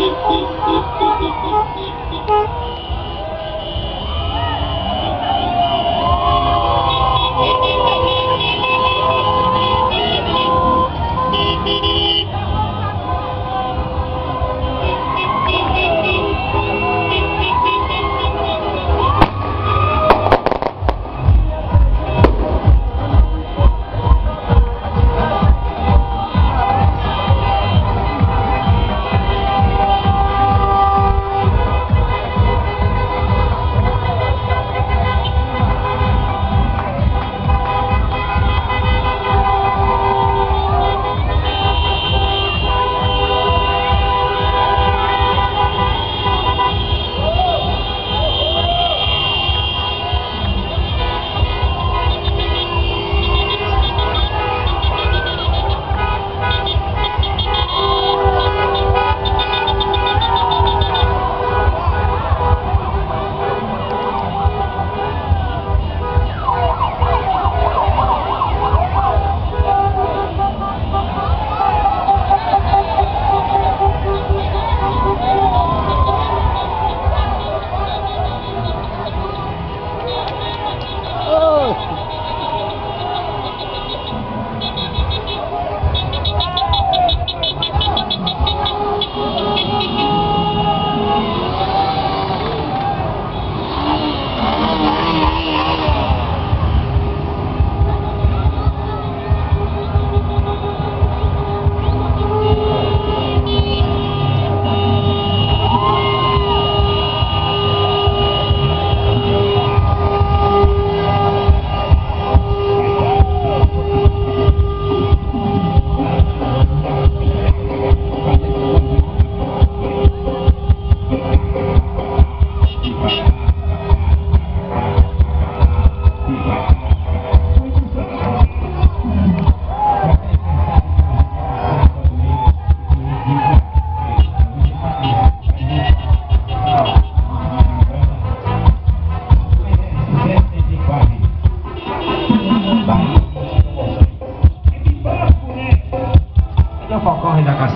Thank you.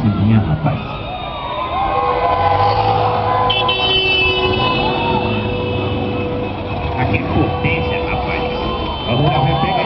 filhinha, rapaz. Aqui é potência, rapaz. Agora vem, pegar.